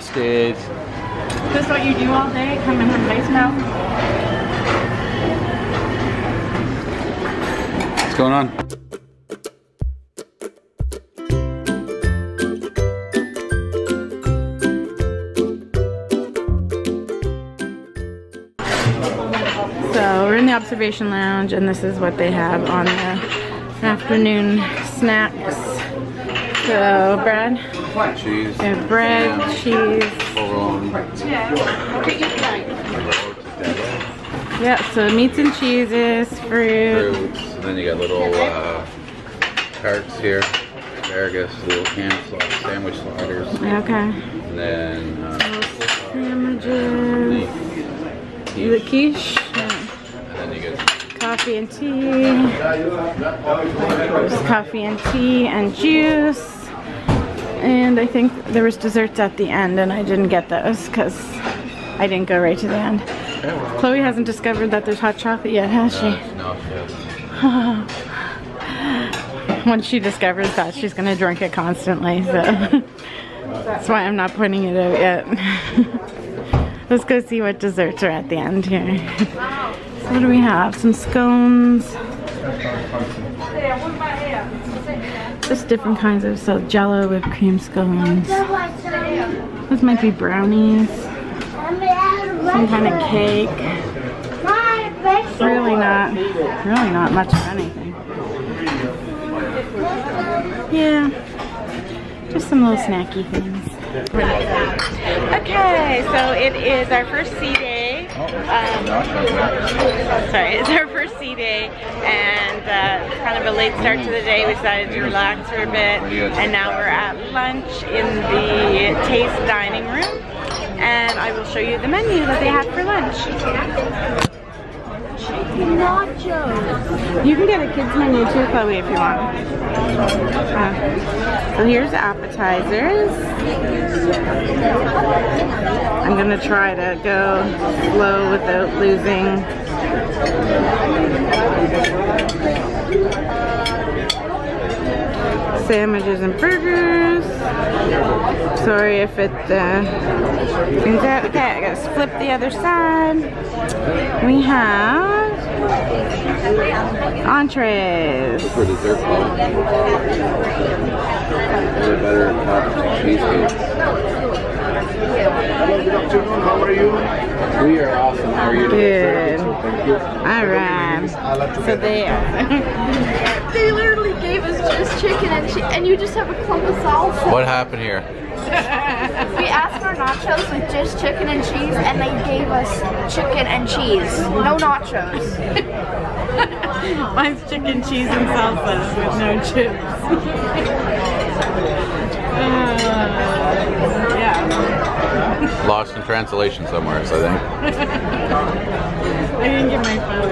exhausted. Is this what you do all day? Come in her face now? What's going on? So we're in the observation lounge and this is what they have on the afternoon snacks. So Brad, Cheese. we have bread, cheese. Overall. Yeah, so meats and cheeses, fruit. Fruits. And then you got little uh, carts here. Asparagus, little can sliders, sandwich sliders. Okay. And then uh, Sandwiches. The quiche. quiche. yeah. And then you get Coffee and tea. There's coffee and tea and juice. And I think there was desserts at the end and I didn't get those because I didn't go right to the end. Chloe hasn't discovered that there's hot chocolate yet, has she? no. Once she discovers that, she's gonna drink it constantly, so that's why I'm not putting it out yet. Let's go see what desserts are at the end here. So what do we have? Some scones. Just different kinds of so jello whipped cream scones. This might be brownies. Some kind of cake. Really not, really not much of anything. Yeah, just some little snacky things. Okay, so it is our first sea day. Um, sorry, it's our first sea day, and uh, kind of a late start to the day. We decided to relax for a bit, and now we're at lunch in the Taste Dining Room, and I will show you the menu that they have for lunch. Nachos. You can get a kids menu too, Chloe, if you want. Uh, so here's appetizers. I'm gonna try to go slow without losing. Sandwiches and burgers. Sorry if it uh, is that okay. I gotta flip the other side. We have entrees. For dessert better top cheesecake. Good afternoon, how are you? We are awesome. How are you doing? Good. Thank you. All right. So there. They literally gave us just chicken and che- and you just have a clump of salsa. What happened here? We asked for nachos with just chicken and cheese, and they gave us chicken and cheese. No nachos. Mine's chicken, cheese, and salsa with no chips. Uh, yeah. Lost in translation somewhere, so I think. I didn't get my phone.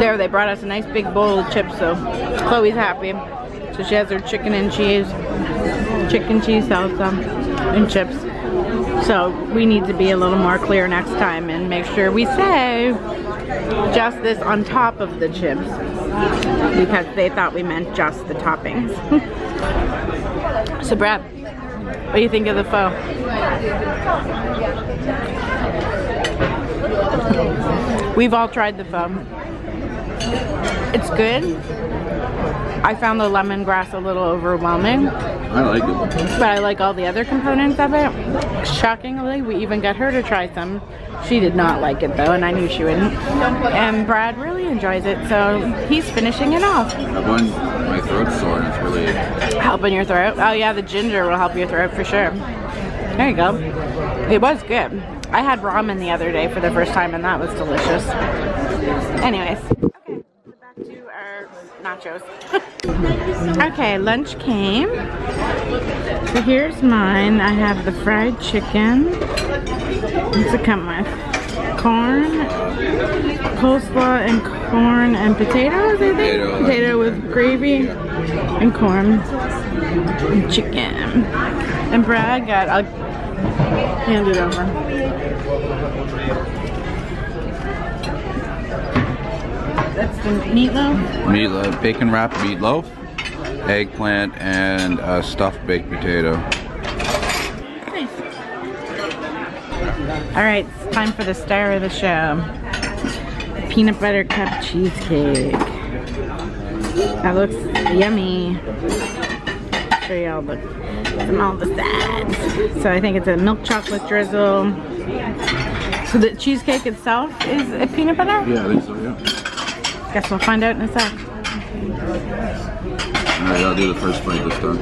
There, they brought us a nice big bowl of chips, so Chloe's happy. So she has her chicken and cheese, chicken cheese salsa, and chips. So we need to be a little more clear next time and make sure we say just this on top of the chips because they thought we meant just the toppings. so Brad, what do you think of the pho? We've all tried the pho. It's good. I found the lemongrass a little overwhelming, I like it. but I like all the other components of it. Shockingly, we even got her to try some. She did not like it though, and I knew she wouldn't. And Brad really enjoys it, so he's finishing it off. I've one, my throat's sore and it's really, Helping your throat? Oh yeah, the ginger will help your throat for sure. There you go. It was good. I had ramen the other day for the first time and that was delicious. Anyways. Okay, back to our nachos. okay, lunch came. So here's mine. I have the fried chicken. What's it come with? Corn, coleslaw and corn and potatoes, I think? Potato. Potato with gravy and corn and chicken. And Brad got, I'll hand it over. That's the meatloaf? Meatloaf, bacon wrapped meatloaf, eggplant, and a stuffed baked potato. Nice. All right, it's time for the star of the show. Peanut butter cup cheesecake. That looks yummy. Show y'all the, from all the sides. So I think it's a milk chocolate drizzle, so the cheesecake itself is a peanut butter? Yeah, I think so, yeah. Guess we'll find out in a sec. Alright, I'll do the first bite this time.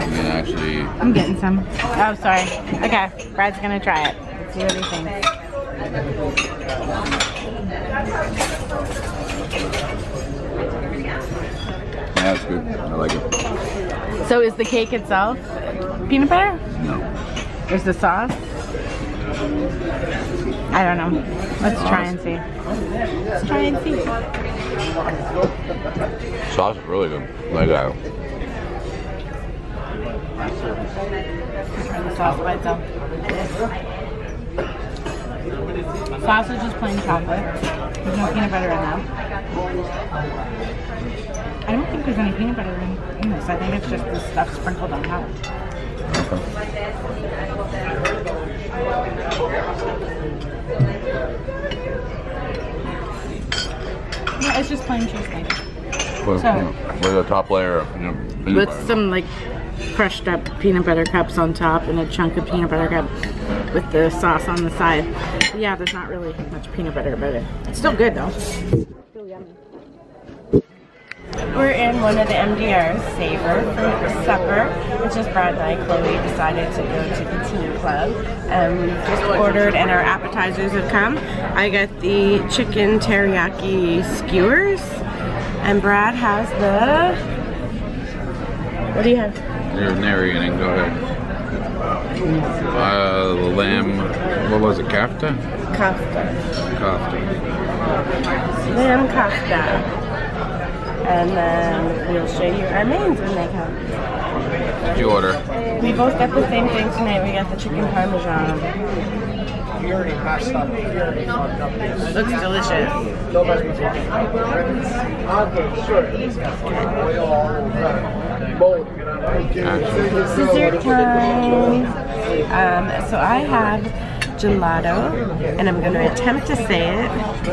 And then actually, I'm getting some. Oh, sorry. Okay, Brad's gonna try it. Let's see what he thinks. yeah, that's good. I like it. So is the cake itself peanut butter? No. There's the sauce? I don't know. Let's try and see. Let's try and see. Sauce is really good. Like that. The sauce by itself. Sauce is just plain chocolate. There's no peanut butter in that. I don't think there's any peanut butter in, in this. I think it's just the stuff sprinkled on top. Yeah, it's just plain cheesecake. With, So- you know, with a top layer of you know, with butter. some like crushed up peanut butter cups on top and a chunk of peanut butter cup with the sauce on the side. Yeah, there's not really much peanut butter about it. It's still good though. Still yummy. We're in one of the MDR's Savor for supper. which is Brad and I, Chloe, decided to go to the teen club. Um, we've just ordered and our appetizers have come. I got the chicken teriyaki skewers and Brad has the what do you have? You're narrating, go ahead. Uh, lamb, what was it, kafta? Kafta. Kafta. Lamb kafta. And then we'll show you our mains when they come. Did you order? We both got the same thing tonight. We got the chicken parmesan. Looks delicious. Actually, Dessert time. Um, so I have gelato, and I'm going to attempt to say it.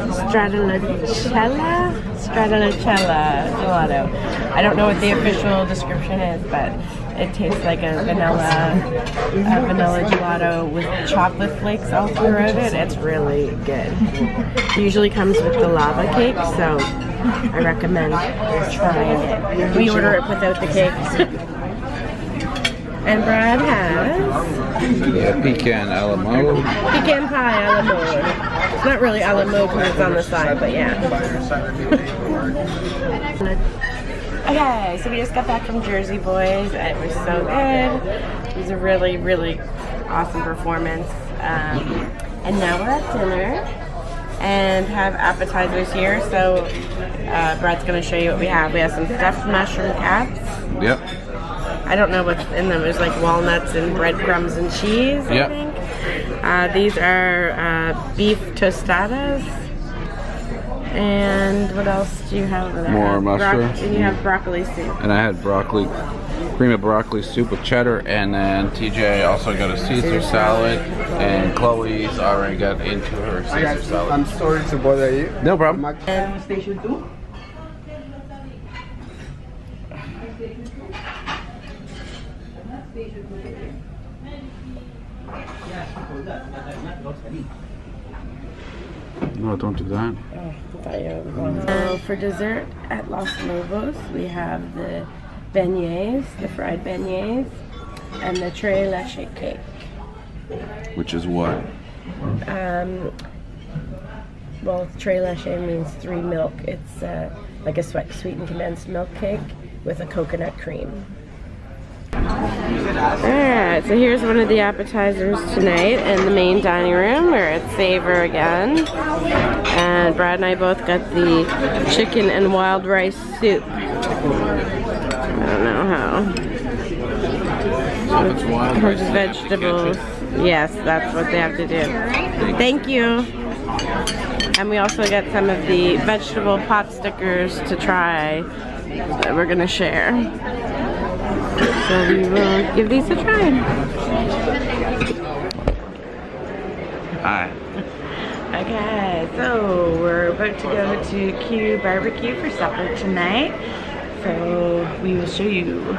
Stratalicella? Stratalicella gelato. I don't know what the official description is, but it tastes like a vanilla, a vanilla gelato with chocolate flakes all throughout it. It's really good. It usually comes with the lava cake, so I recommend trying it. We order it without the cake. And Brad has yeah, pecan a la mode. pecan pie a la mode. It's not really a la mode because it's on the side, but yeah. okay, so we just got back from Jersey Boys. It was so good. It was a really, really awesome performance. Um, and now we're at dinner and have appetizers here. So uh, Brad's going to show you what we have. We have some stuffed mushroom caps. Yep. I don't know what's in them. There's like walnuts and breadcrumbs and cheese, I think. Uh, these are uh, beef tostadas. And what else do you have over there? More broc- and you have broccoli soup. And I had broccoli, cream of broccoli soup with cheddar, and then TJ also got a Caesar salad, and Chloe's already got into her Caesar salad. I'm sorry to bother you. No problem. Mac- Station 2? No, don't do that. So for dessert at Los Lobos, we have the beignets, the fried beignets, and the tres leche cake. Which is what? Um, well, tres leche means three milk. It's uh, like a sweet, sweet and condensed milk cake with a coconut cream. Alright, so here's one of the appetizers tonight in the main dining room. We're at Savor again. And Brad and I both got the chicken and wild rice soup. I don't know how. So it's wild rice, With then you have to get vegetables. Yes, that's what they have to do. Thank you. And we also got some of the vegetable pot stickers to try that we're gonna share. So we will give these a try. Hi. Okay, so we're about to go to Q Barbecue for supper tonight. So we will show you.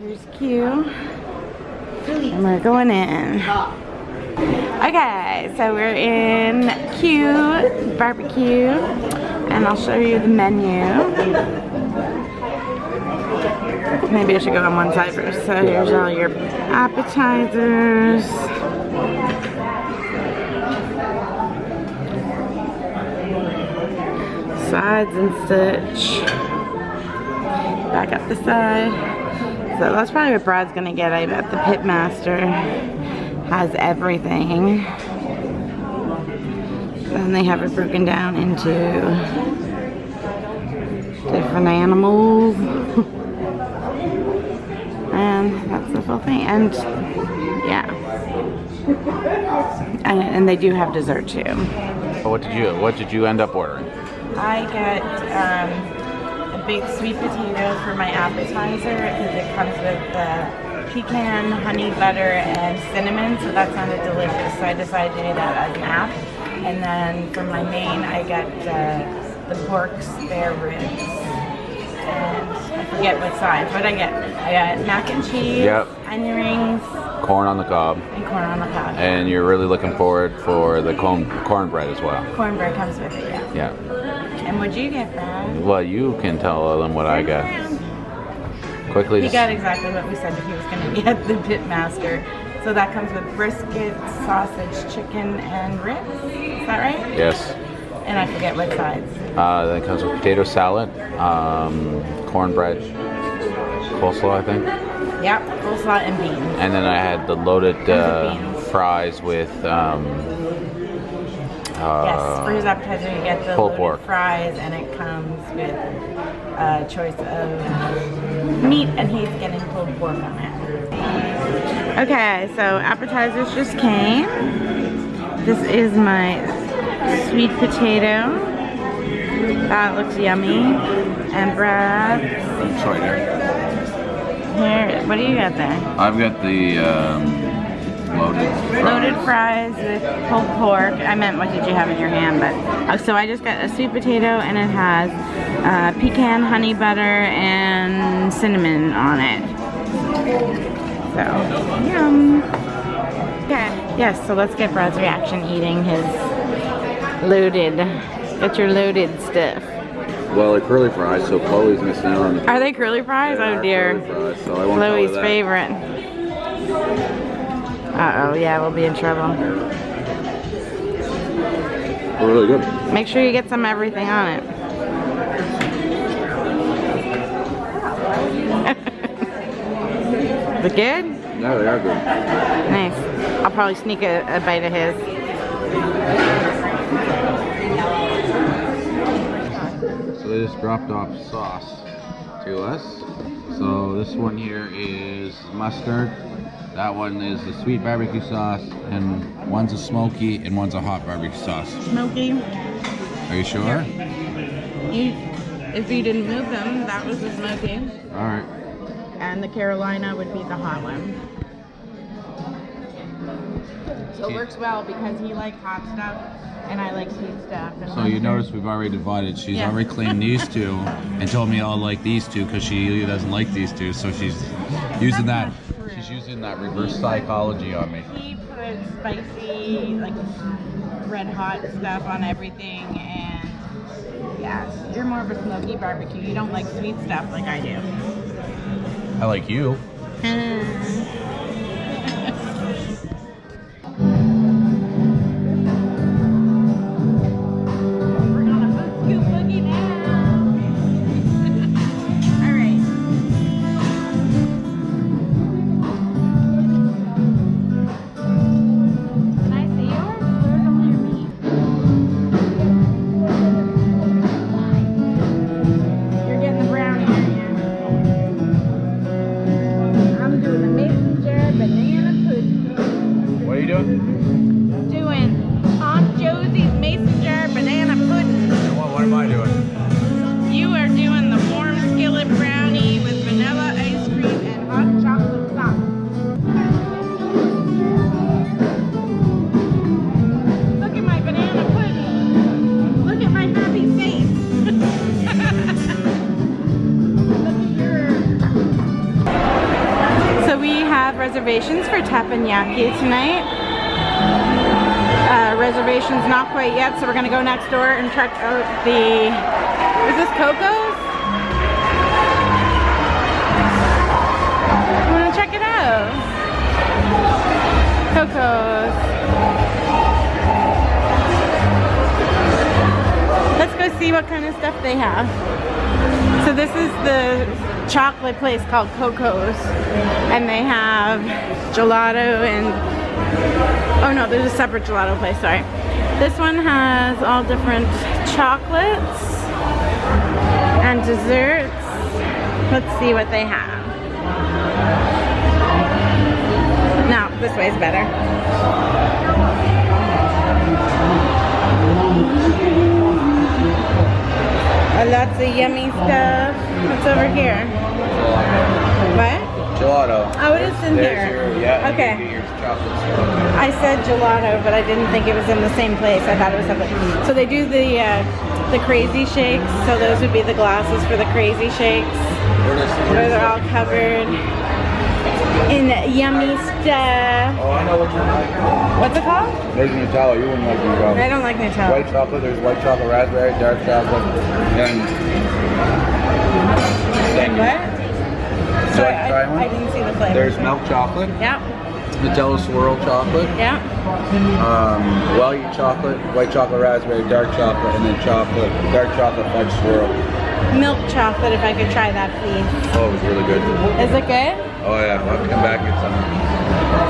Here's Q. And we're going in. Okay, so we're in Q Barbecue. And I'll show you the menu. Maybe I should go on one side first. So here's all your appetizers. Sides and such. Back up the side. So that's probably what Brad's gonna get. I bet the Pitmaster has everything. Then they have it broken down into different animals. and that's the whole thing. And yeah. And, and they do have dessert too. What did you What did you end up ordering? I get um, a big sweet potato for my appetizer because it comes with the pecan, honey butter, and cinnamon. So that sounded delicious. So I decided to do that as an app. And then for my main, I get uh, the pork spare ribs. And I forget what size. What I get? I got mac and cheese, Yep. onion rings, Corn on the cob, and corn on the cob. and you're really looking forward for the corn cornbread as well. Cornbread comes with it, yeah. Yeah. And what'd you get, Brad? Well, you can tell them what I got. Quickly. He got exactly what we said that he was going to get, the Pitmaster. So that comes with brisket, sausage, chicken, and ribs. Is that right? Yes. And I forget what sides. Uh, then comes with potato salad, um, cornbread, coleslaw, I think. Yep, coleslaw and beans. And then I had the loaded uh, fries with um, yes, for his uh, appetizer you get the pulled pork. fries, and it comes with a choice of meat, and he's getting pulled pork on it. Okay, so appetizers just came. This is my sweet potato. That looks yummy. And Brad, it's right here. here, what do you got there? I've got the um, loaded. Loaded fries with pulled pork. I meant what did you have in your hand, but uh, so I just got a sweet potato and it has uh, pecan, honey butter, and cinnamon on it. So yum. Okay, yes. So let's get Brad's reaction eating his loaded. Get your loaded stuff. Well, they're curly fries, so Chloe's missing out on the. Are they curly fries? Yeah, oh dear. fries, so I won't tell her Chloe's favorite. Uh oh, yeah, we'll be in trouble. They're really good. Make sure you get some everything on it. Is it good? Yeah, they are good. Nice. I'll probably sneak a, a bite of his. So they just dropped off sauce to us. So this one here is mustard. That one is the sweet barbecue sauce, and one's a smoky and one's a hot barbecue sauce. Smoky. Are you sure? You, if you didn't move them, that was the smoky. All right. And the Carolina would be the hot one. So it works well because he likes hot stuff and I like sweet stuff. And So you notice we've already divided. She's Yeah. already claimed these two and told me I'll like these two because she doesn't like these two. So she's using that. That's true. She's using that reverse psychology on me. He puts spicy, like red hot stuff on everything, and yeah, you're more of a smoky barbecue. You don't like sweet stuff like I do. I like you. Hmm. Teppanyaki tonight. Uh, reservations not quite yet, so we're gonna go next door and check out the, is this Coco's? I wanna check it out. Coco's. Let's go see what kind of stuff they have. So this is the chocolate place called Coco's. And they have gelato and, oh no, there's a separate gelato place, sorry. This one has all different chocolates and desserts. Let's see what they have. No, this way is better. Lots of yummy stuff. What's over here? What? Gelato. Oh, it is in There's here. Your, yeah, Okay. Your, your chocolate syrup. I said gelato, but I didn't think it was in the same place. I thought it was something. So they do the uh, the crazy shakes. So those would be the glasses for the crazy shakes. Where Where they're all covered in yummy stuff. Oh, I know what you like. What's it called? There's Nutella. You wouldn't like Nutella. I don't like Nutella. White chocolate. There's white chocolate raspberry, dark chocolate, and. Thank you. What? You like to I, try one? I didn't see the flavor. There's milk chocolate, Yeah, Nutella swirl chocolate, yeah. um, white chocolate, white chocolate raspberry, dark chocolate, and then chocolate, dark chocolate fudge swirl. Milk chocolate, if I could try that, please. Oh, it was really good. Is it good? Oh yeah, I'll come back and some.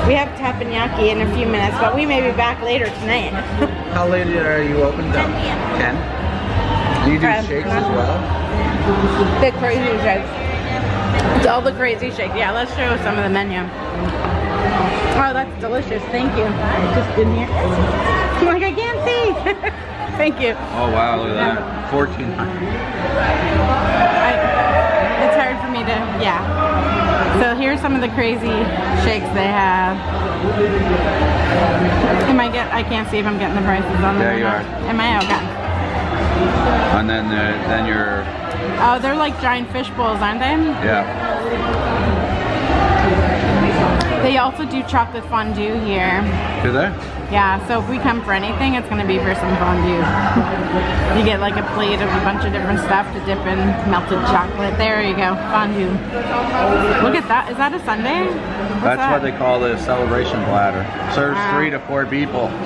We have teppanyaki in a few minutes, but we may be back later tonight. How late are you open till? 10 Do you do shakes as well? the crazy shakes. It's all the crazy shakes. Yeah, let's show some of the menu. Oh, that's delicious. Thank you. Just in here. I'm like, I can't see. Thank you. Oh wow, look at that. 1400 I, it's hard for me to, yeah. So here's some of the crazy shakes they have. Am I get? I can't see if I'm getting the prices on them. There or you are. Am I? Okay. And then uh, then you're, Oh, they're like giant fish bowls, aren't they? yeah. They also do chocolate fondue here. You there? Yeah, so if we come for anything, it's gonna be for some fondue. You get like a plate of a bunch of different stuff to dip in melted chocolate. There you go, fondue. Look at that. Is that a sundae? What's That's that? what they call the celebration platter. Serves Wow. three to four people.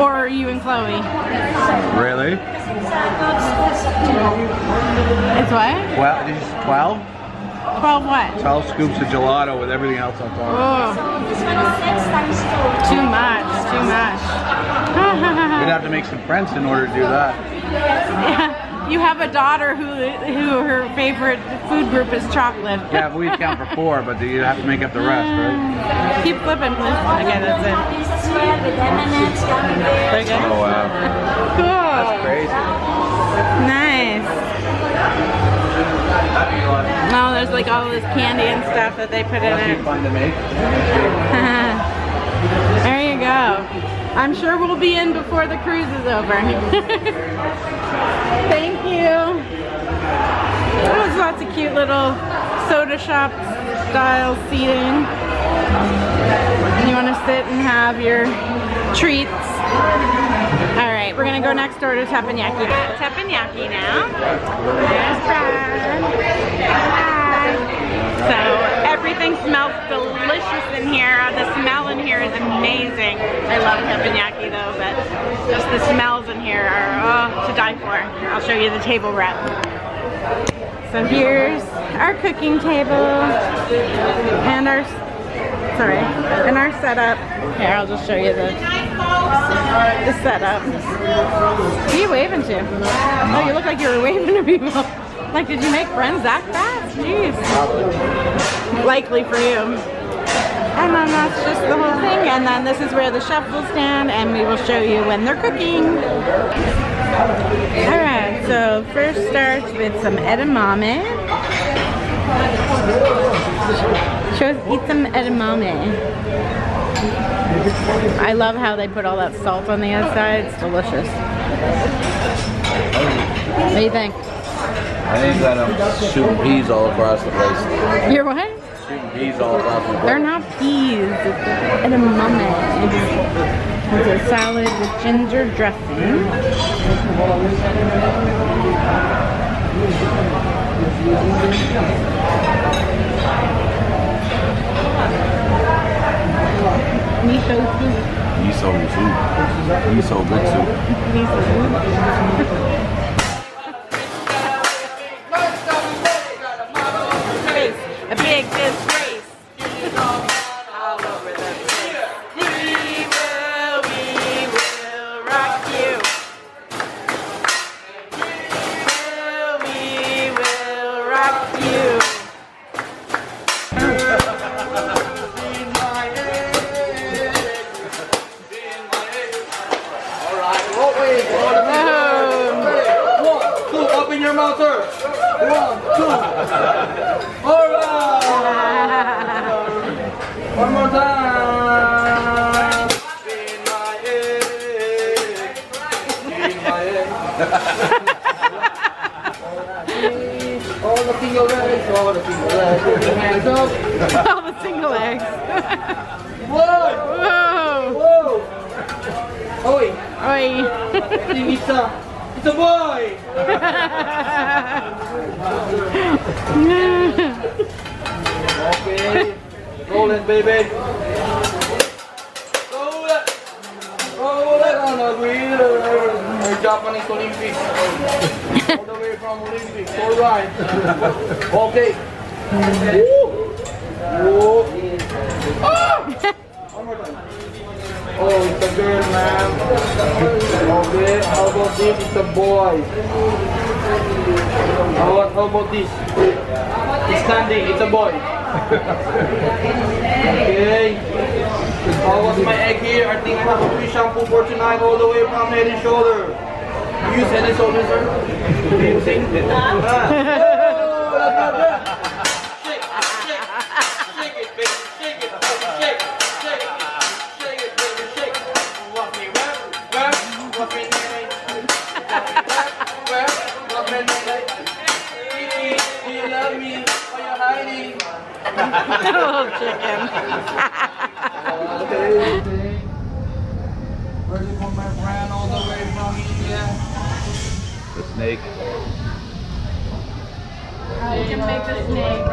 Or you and Chloe? Really? It's what? Well, did you s- 12? 12 what? 12 scoops of gelato with everything else on top. Oh, too much, too much. You'd have to make some friends in order to do that. Yeah. you have a daughter who who her favorite food group is chocolate. Yeah, we count for four, but you have to make up the rest, right? Keep flipping, please. Okay, that's it. They're good? Oh wow. Cool. Crazy. Nice. Oh, there's like all this candy and stuff that they put in it. fun to make. there you go. I'm sure we'll be in before the cruise is over. Thank you. There's lots of cute little soda shop style seating. You want to sit and have your treats. All right, we're gonna go next door to Teppanyaki. Teppanyaki now. There's Brad. Hi. So everything smells delicious in here. The smell in here is amazing. I love teppanyaki though, but just the smells in here are oh, to die for. I'll show you the table rep. So here's our cooking table and our sorry and our setup. Here, I'll just show you the the setup. Who are you waving to? Oh, you look like you were waving to people. Like, did you make friends that fast? Jeez. Likely for you. And then that's just the whole thing. And then this is where the chef will stand and we will show you when they're cooking. Alright, so first starts with some edamame. Show us, eat some edamame. I love how they put all that salt on the outside. It's delicious. What do you think? I think that I'm shooting peas all across the place. You're what? Shooting peas all across the place. They're not peas. It's an edamame. It's a salad with ginger dressing. Miso soup. Miso soup. Miso good soup. Miso soup. Sir. One, two. All right. One more time. All the single legs, all the single legs. Hands up. All the single eggs. Whoa, Whoa. whoa. Oi, Oi. it's a boy. Okay. Roll it, baby. Roll it. Roll it on the wheel. Japanese Olympics. All the way from Olympics. All right. Okay. Woo. Woo. Ah! Oh, it's a girl, man. Okay, how about this? It's a boy. How about, how about this? It's standing, it's a boy. okay. How about my egg here? I think I have a free shampoo for tonight all the way from head and shoulder. You use head and shoulder, sir? Do you sing? Ah. Little chicken. Okay. Where's it from my friend all the way from India? The snake. We can make the snake.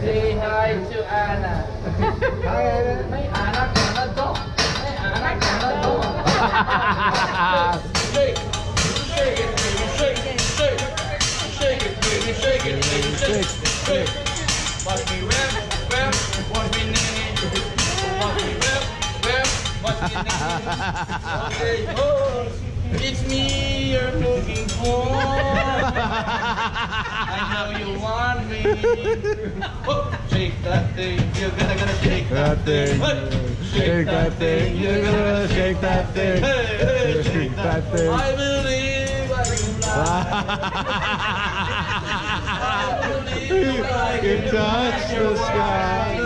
Say hi to Anna. Hi Anna. Hey Anna, Anna dog. Hey Anna, Anna dog. Shake, shake it, baby, shake, shake, shake it, shake it, baby, shake, shake. Watch me rap, rap, watch me nanny, watch me rap, rap, watch me nanny. Okay, oh, it's me you're looking for. I know you want me. Oh, shake that thing, you're gonna gonna shake that thing. Shake that thing, you're gonna shake that thing. Hey, hey, Shake that thing. I believe I can fly. I You can touch the sky.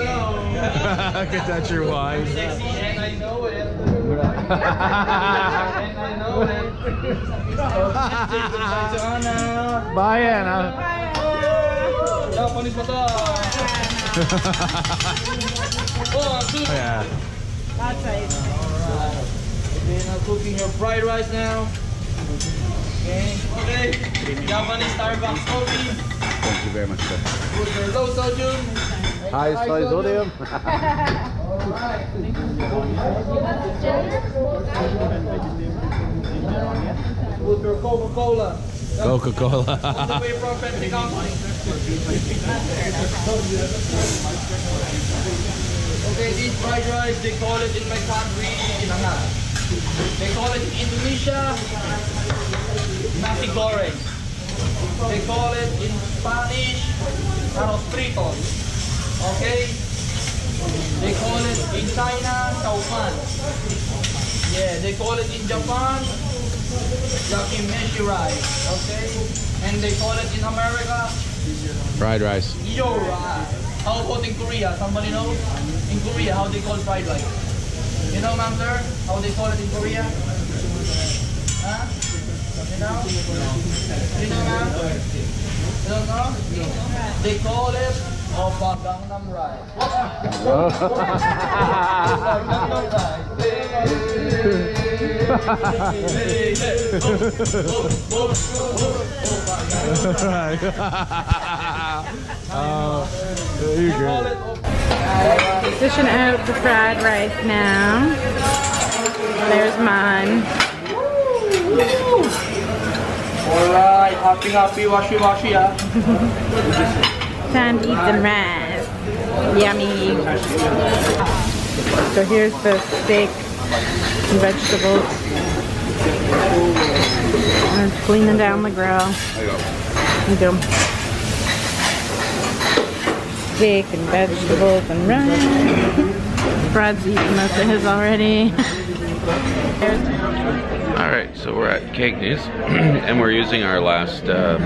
I Can touch your wife. Sexy and I know it. and I know it. Let's say goodbye to Anna. Bye, Anna. Japanese massage. One. Yeah. That's right. Okay, now uh, cooking your fried rice now. Okay, okay. Japanese Starbucks coffee. Thank you very much, sir. Put your low sodium. High soy your Coca-Cola. Coca-Cola. All the way from Pepsi Company. Okay, this fried rice, they call it in my country, inanga. They call it in Indonesia, nasi goreng. They call it in Spanish, arroz fritos. Okay? They call it in China, taupan. Yeah, they call it in Japan, yakimeshi rice. Okay? And they call it in America, Fried rice. Yo, uh, how about in Korea? Somebody knows? In Korea, how they call fried rice? You know, ma'am, sir? How they call it in Korea? Huh? You know? You know, ma'am? They call it Opa Gangnam Ride. oh, you're good. Dishing out the fried rice now. There's mine. Alright, happy happy washy washy ah. Time to eat some rice. Yummy. So here's the steak and vegetables. It's cleaning down the grill. You go. Steak and vegetables and rice. Brad's eating most of his already. There's Alright, so we're at Cagney's and we're using our last um,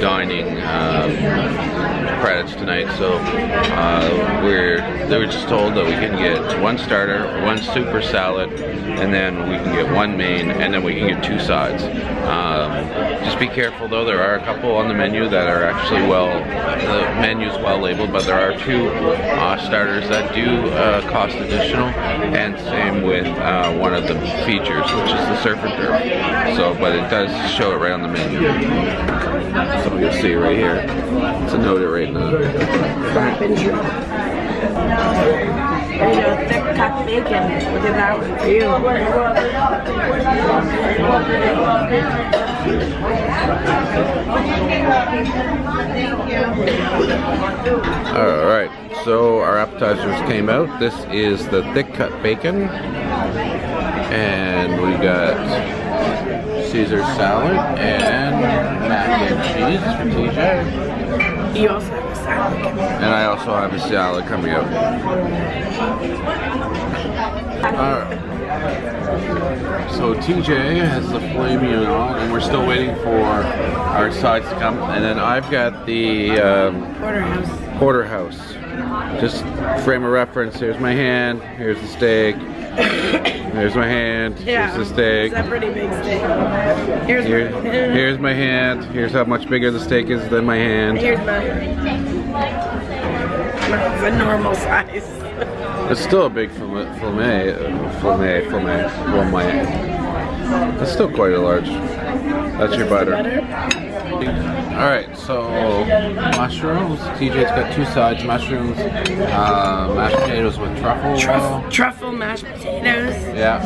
dining um, credits tonight. So uh, we're they were just told that we can get one starter, one super salad, and then we can get one main, and then we can get two sides. Um, just be careful though. There are a couple on the menu that are actually well, the menu's well labeled, but there are two uh, starters that do uh, cost additional, and same with uh, one of the features, which is the surf and turf. So, but it does show it right on the menu. You'll see right here. It's a noted right now. you. Alright, so our appetizers came out. This is the thick cut bacon. And we got Caesar salad and mac and cheese for TJ. You also have a salad. And I also have a salad coming out. Alright. So TJ has the filet mignon on, and we're still waiting for our sides to come. And then I've got the um, Porterhouse. porterhouse. Just frame of reference. Here's my hand. Here's the steak. Here's my hand. Yeah. Here's the steak. It's a pretty big steak. Here's Here, my, here's my hand. Here's how much bigger the steak is than my hand. here's my. A normal size. It's still a big fillet, fillet, fillet, fillet, fillet. It's still quite a large. That's your butter. All right, so mushrooms. TJ's got two sides: mushrooms, uh, mashed potatoes with truffle. Truffle, truffle mashed potatoes Yeah.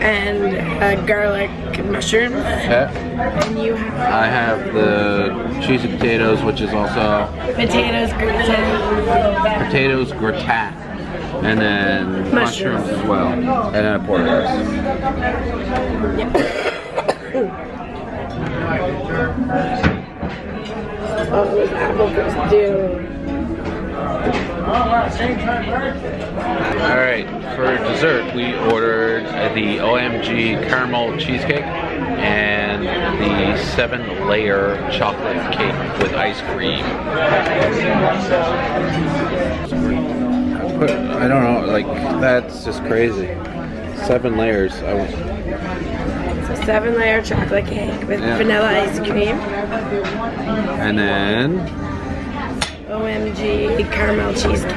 and uh, garlic mushrooms. Okay. And you have I have the cheesy potatoes, which is also potatoes, gratin. potatoes gratin, and then mushrooms, Mushrooms. as well, and then a. Oh, those apple crisp, dude. All right, for dessert, we ordered the OMG caramel cheesecake and the seven layer chocolate cake with ice cream. But I don't know, like that's just crazy. Seven layers. Seven layer chocolate cake with Yeah. vanilla ice cream. and then OMG caramel cheesecake.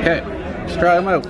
okay, let's try them out.